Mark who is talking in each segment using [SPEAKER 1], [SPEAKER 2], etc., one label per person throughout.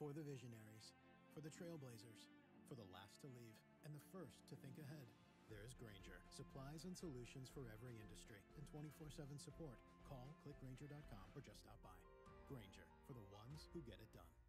[SPEAKER 1] For the visionaries, for the trailblazers, for the last to leave, and the first to think ahead. There's Grainger, supplies and solutions for every industry, and 24 7 support. Call clickgrainger.com or just stop by. Grainger, for the ones who get it done.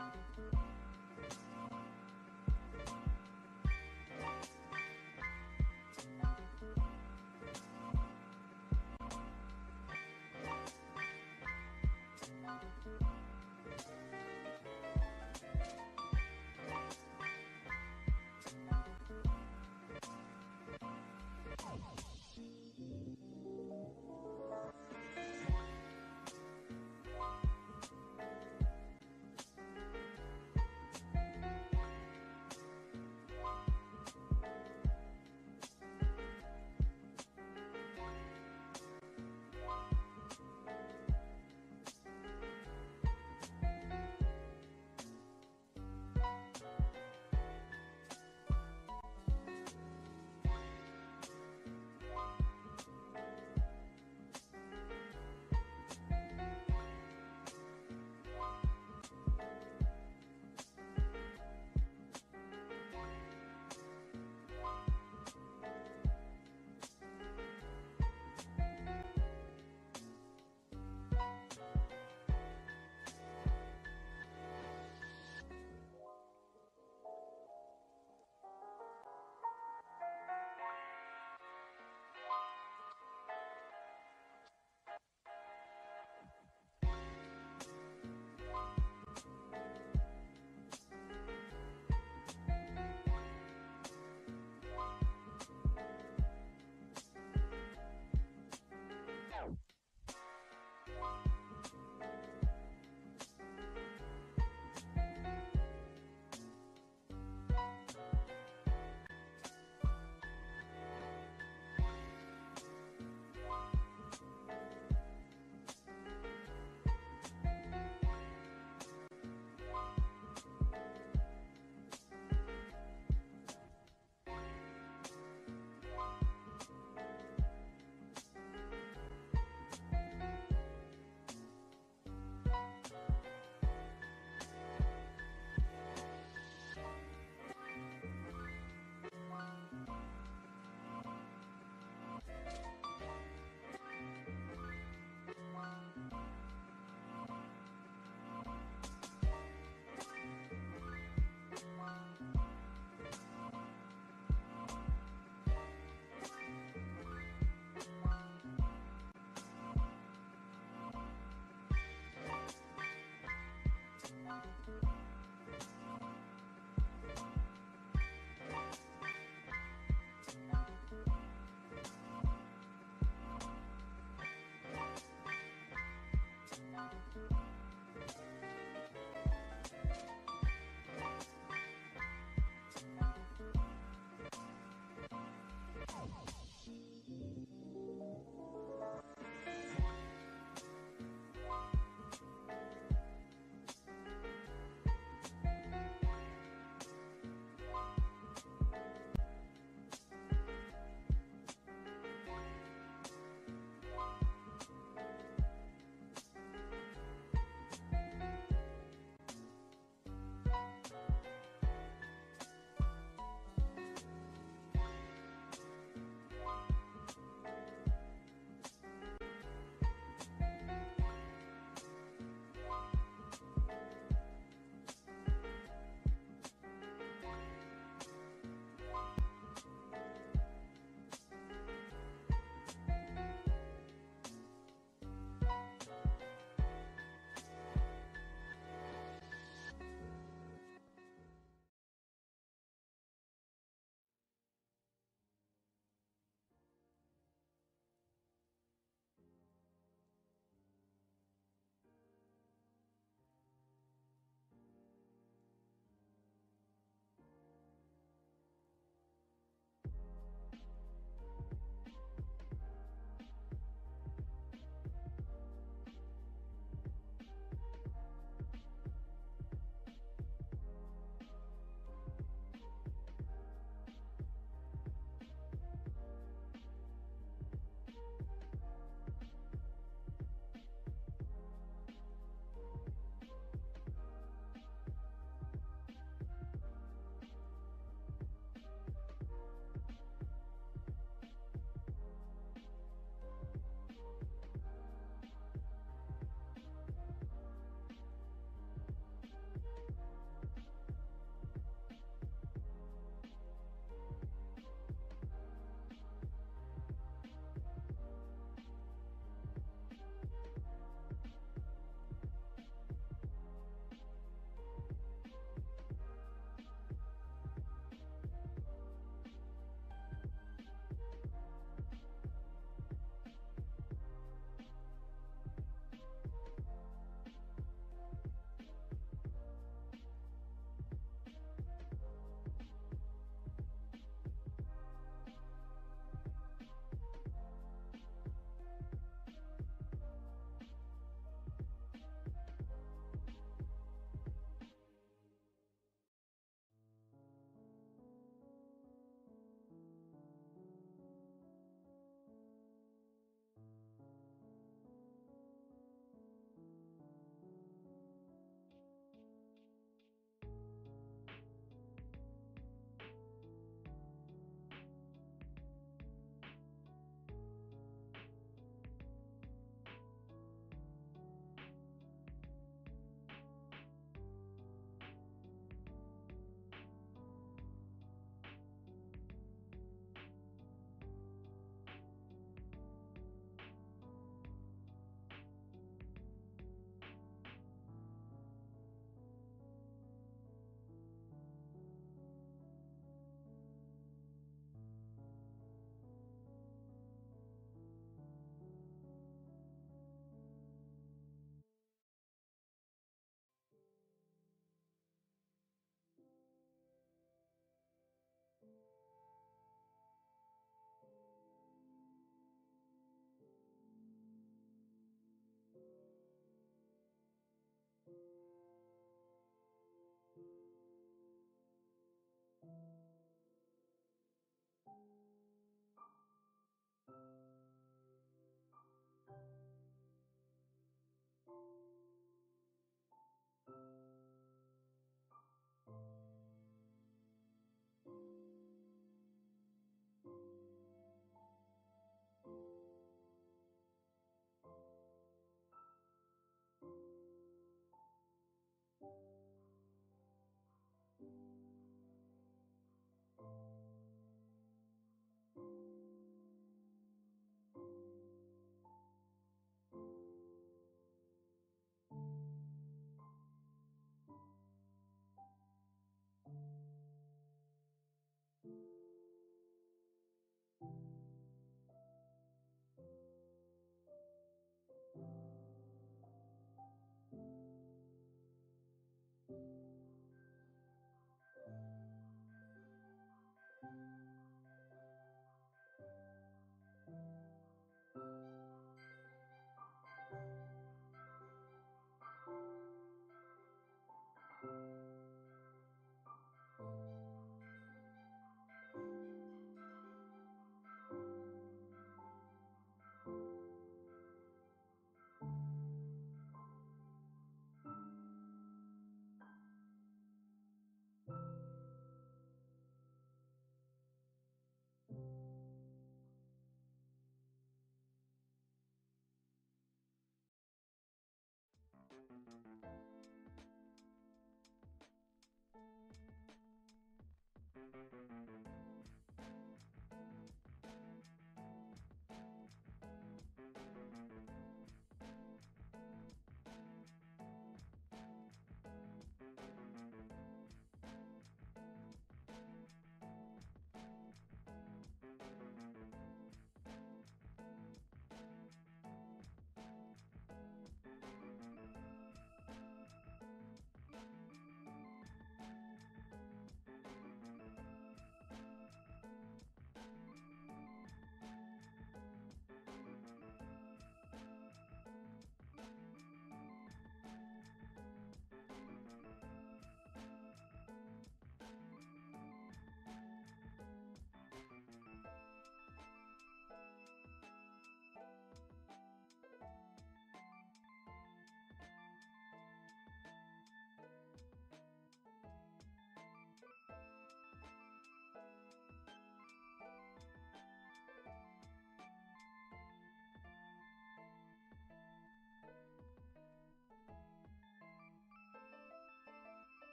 [SPEAKER 1] Música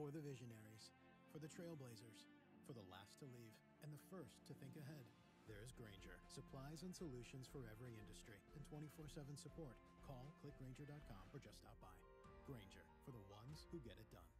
[SPEAKER 1] For the visionaries, for the trailblazers, for the last to leave, and the first to think ahead. There's Grainger, supplies and solutions for every industry, and 24 7 support. Call clickgrainger.com or just stop by. Grainger, for the ones who get it done.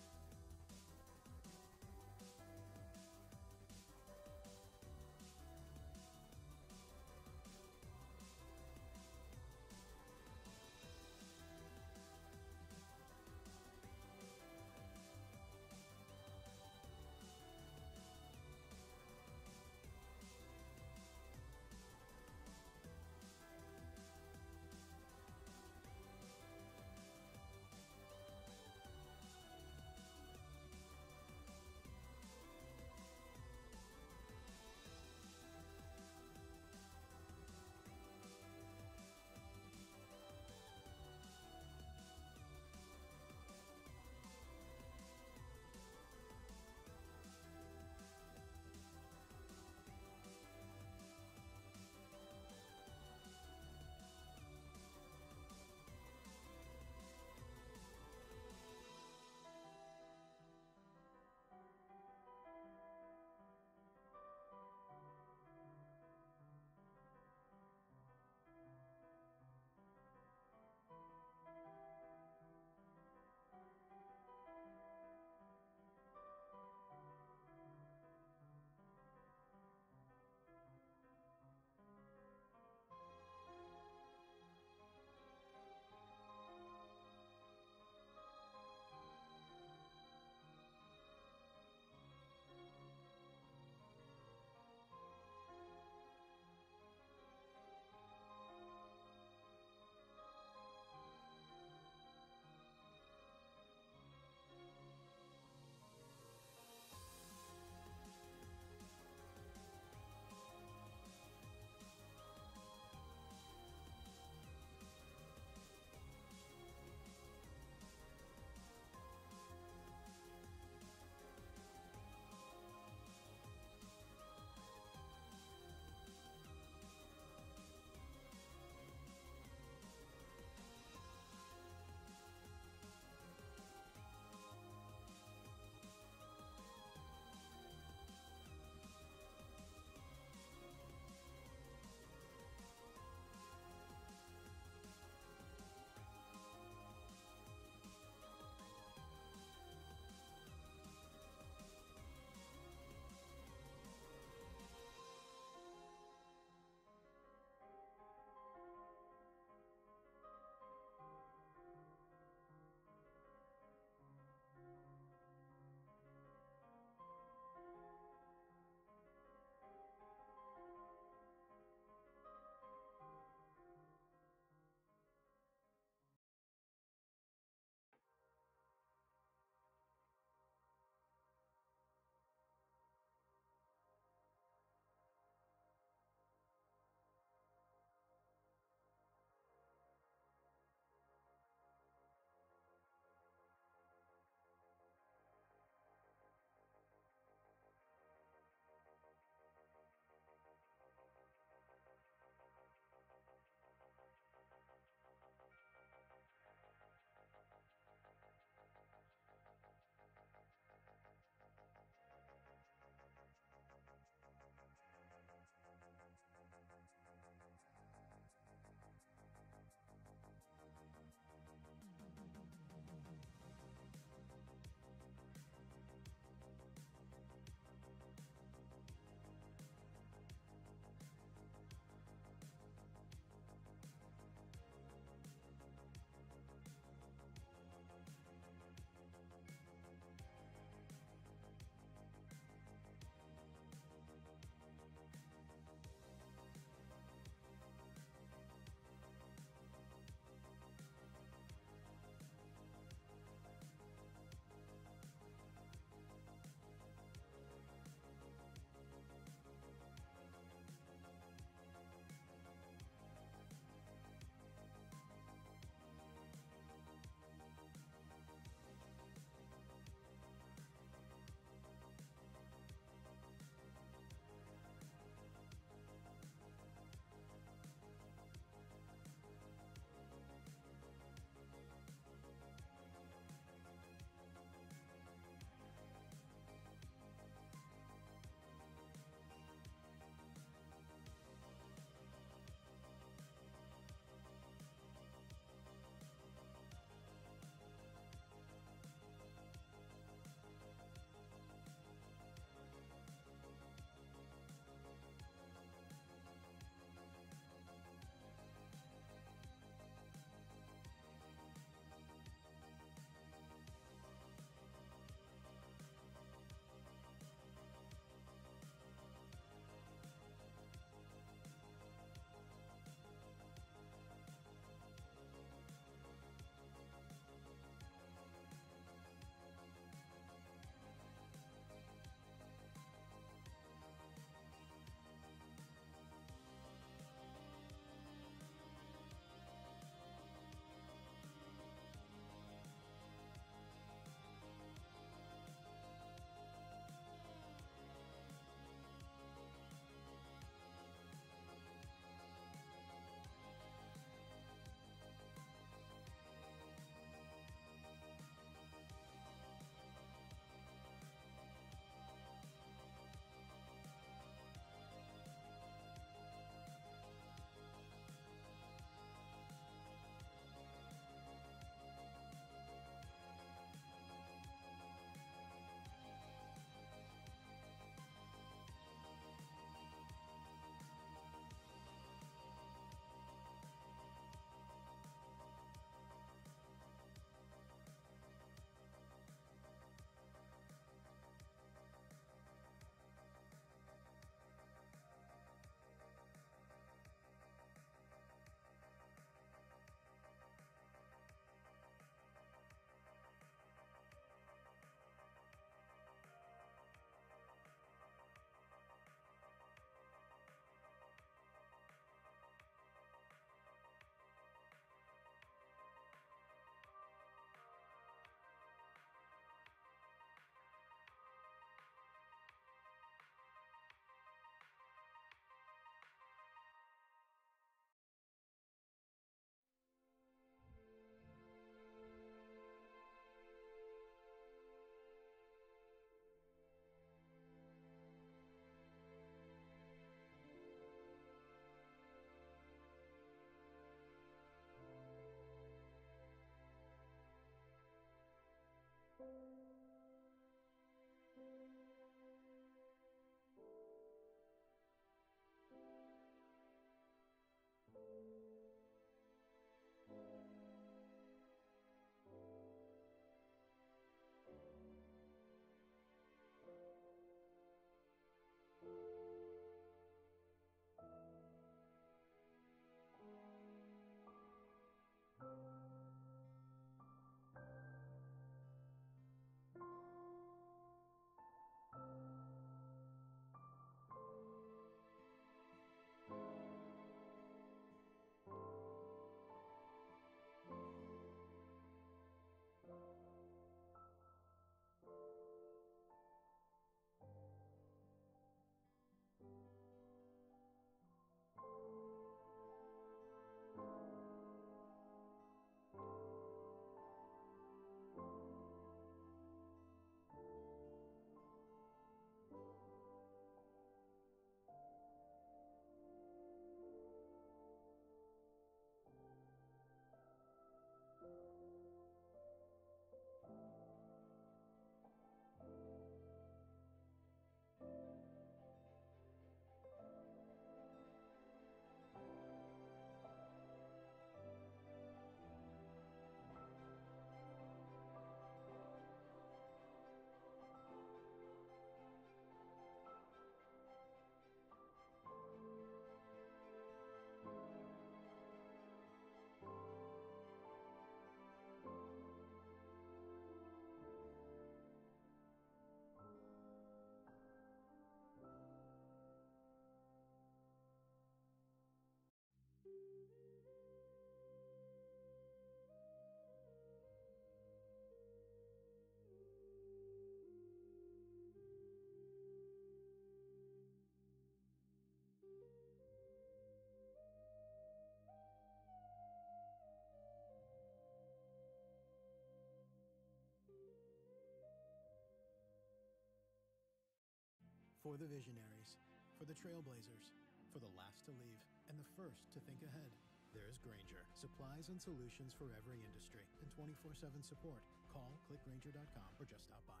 [SPEAKER 1] For the visionaries, for the trailblazers, for the last to leave, and the first to think ahead. There's Grainger, supplies and solutions for every industry, and 24 7 support. Call clickgrainger.com or just stop by.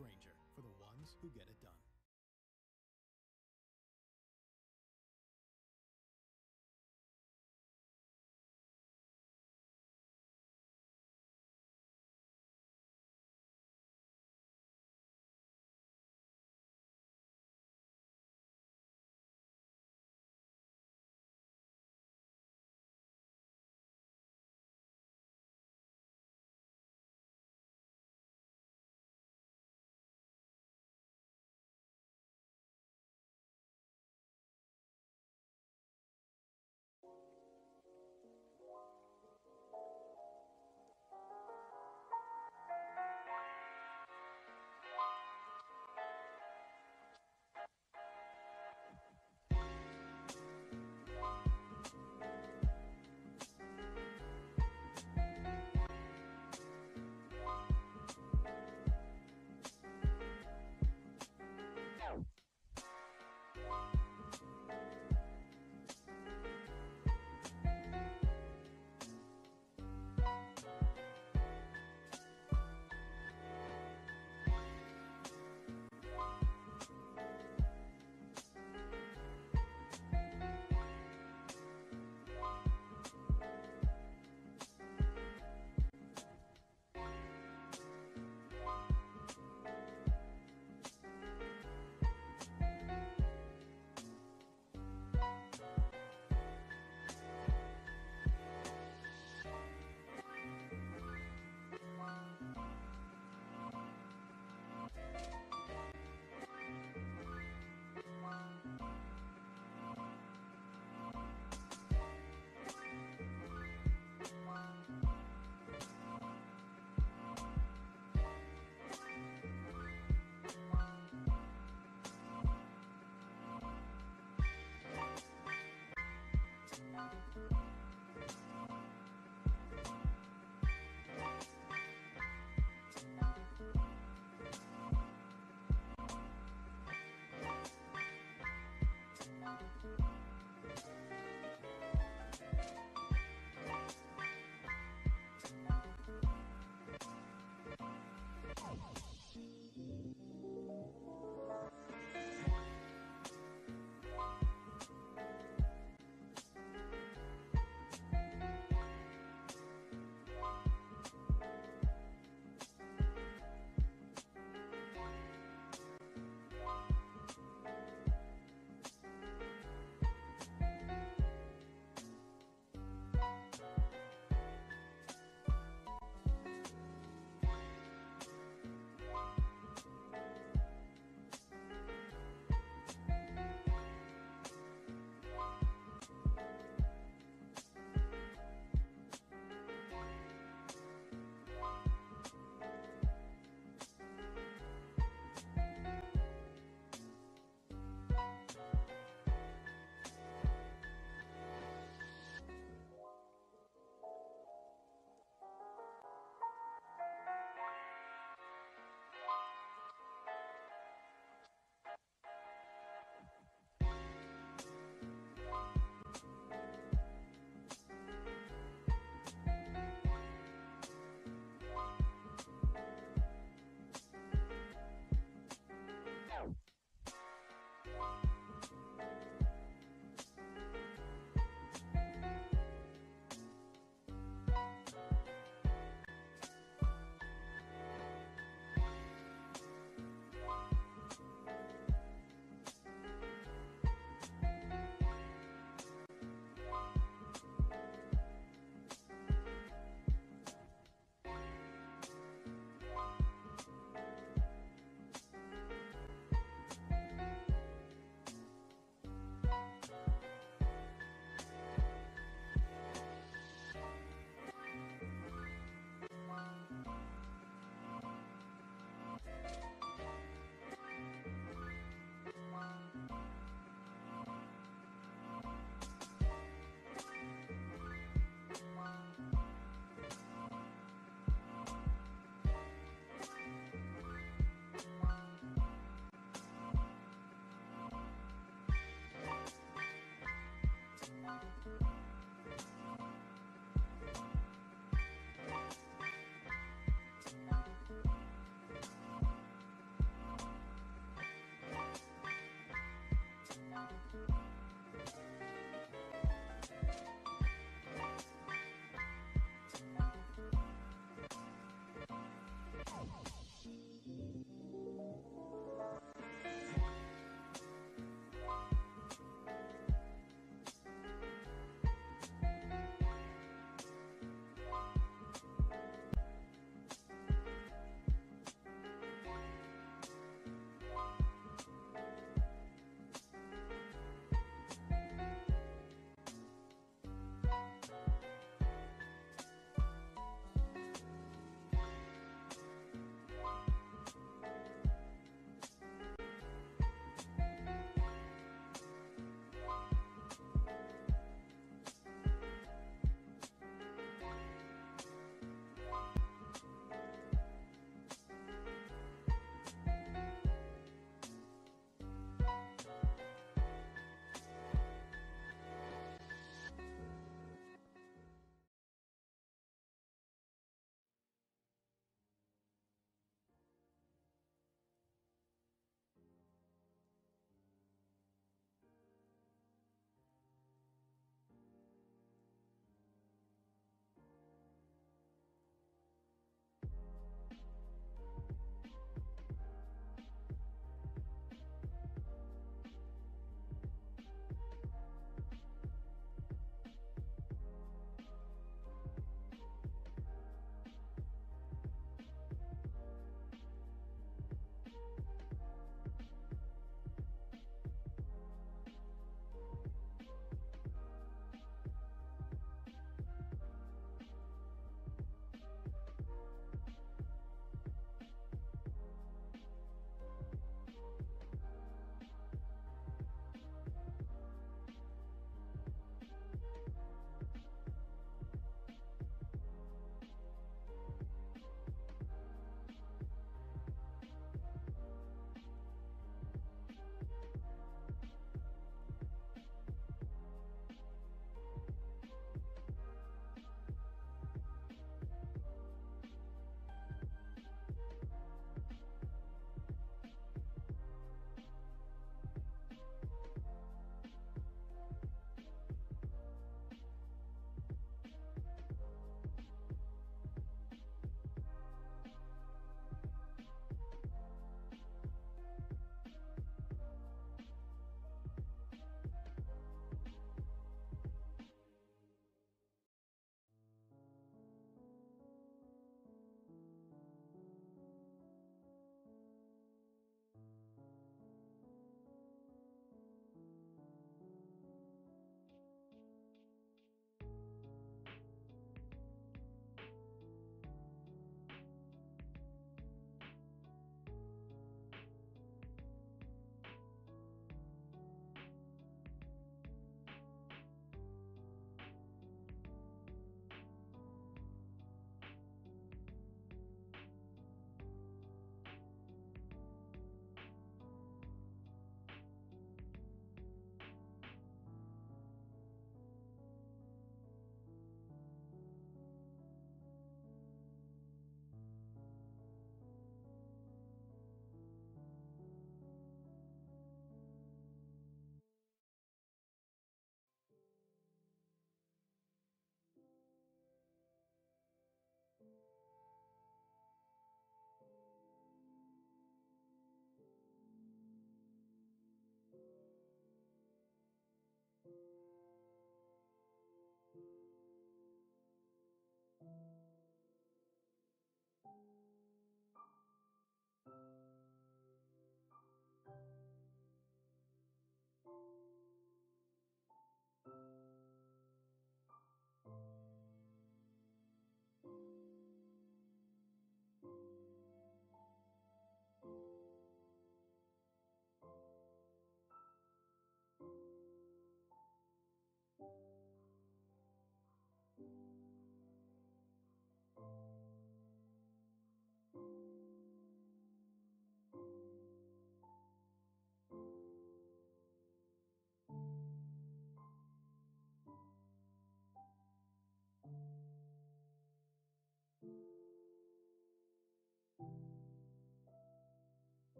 [SPEAKER 1] Grainger, for the ones who get it done.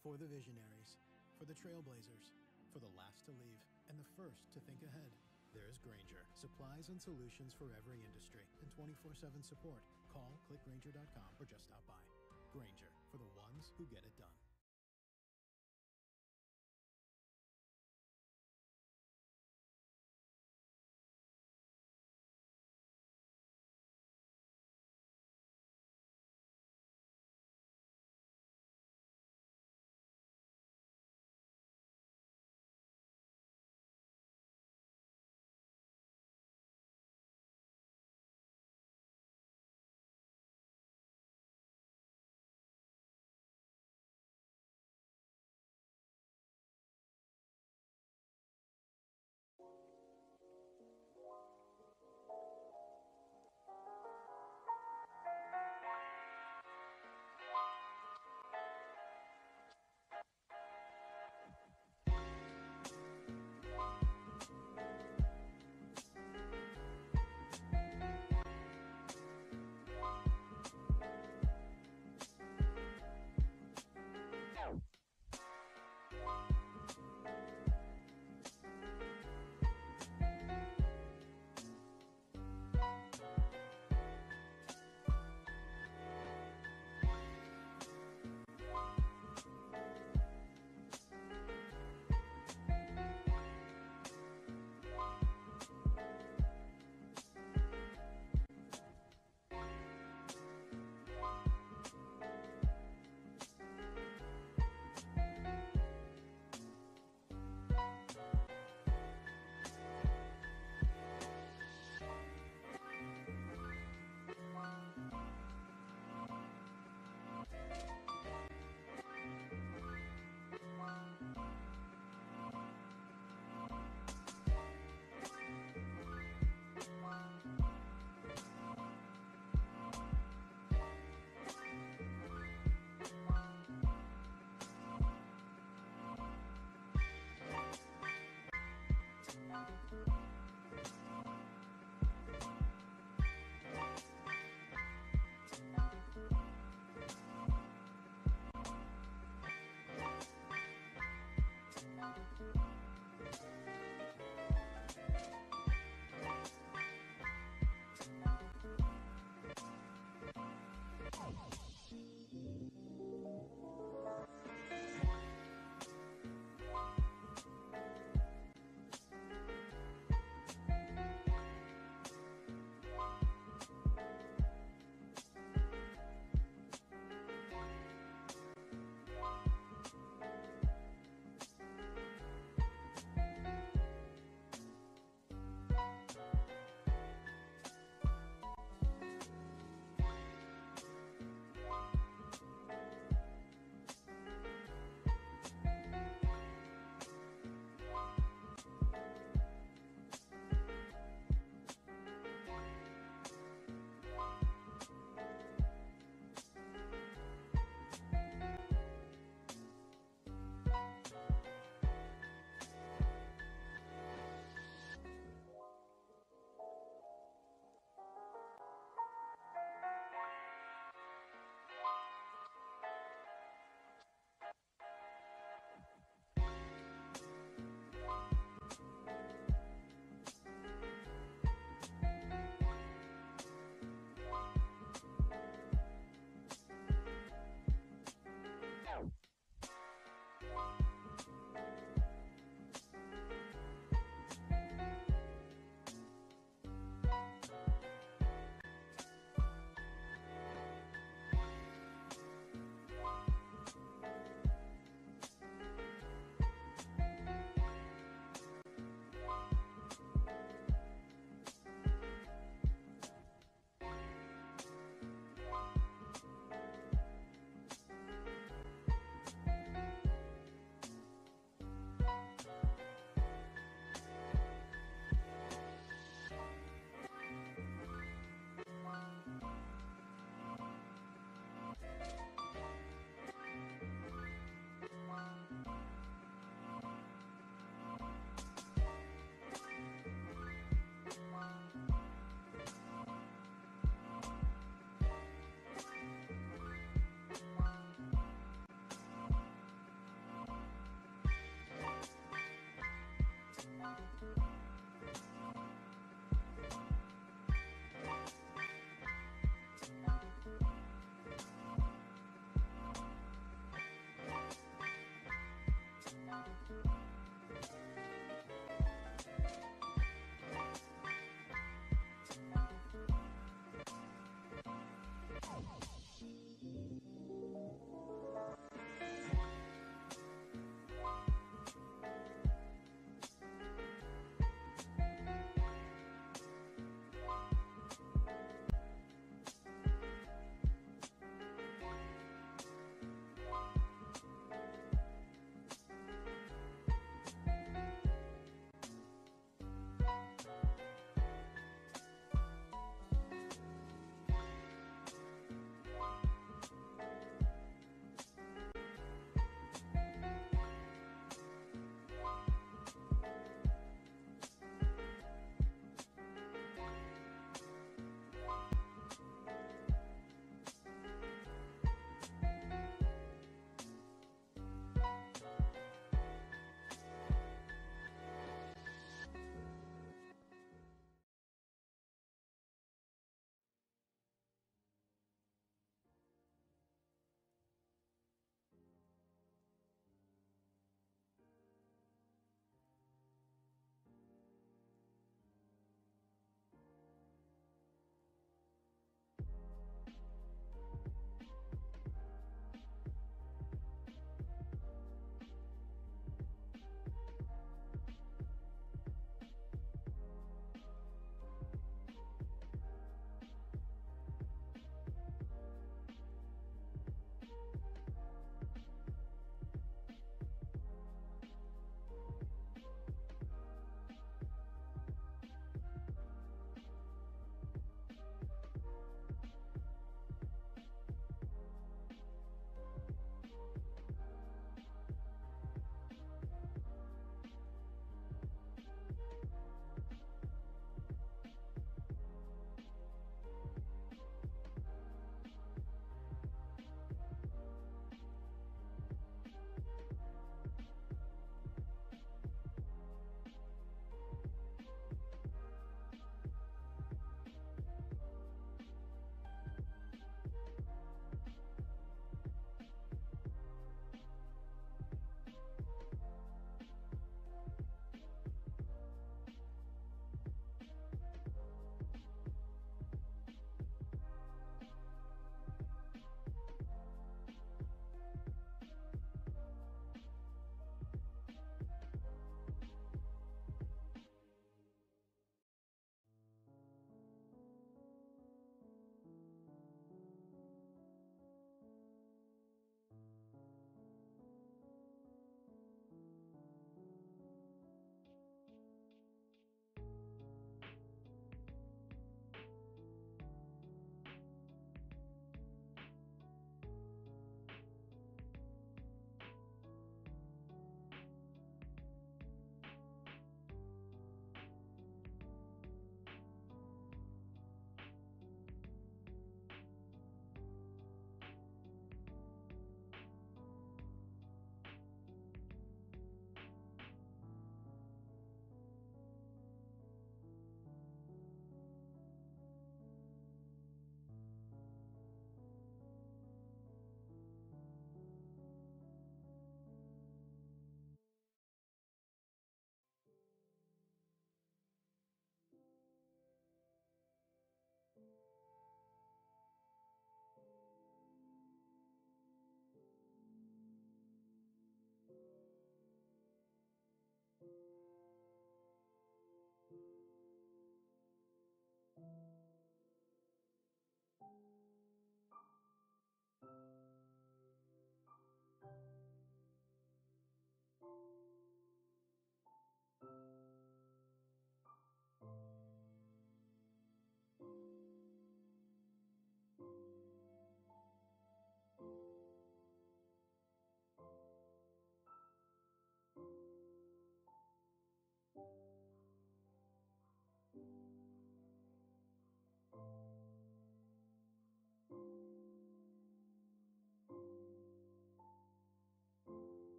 [SPEAKER 1] For the visionaries, for the trailblazers, for the last to leave, and the first to think ahead. There's Grainger, supplies and solutions for every industry, and 24 7 support. Call clickgrainger.com or just stop by. Grainger, for the ones who get it done.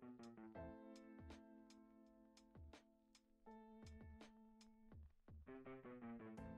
[SPEAKER 1] Thank you.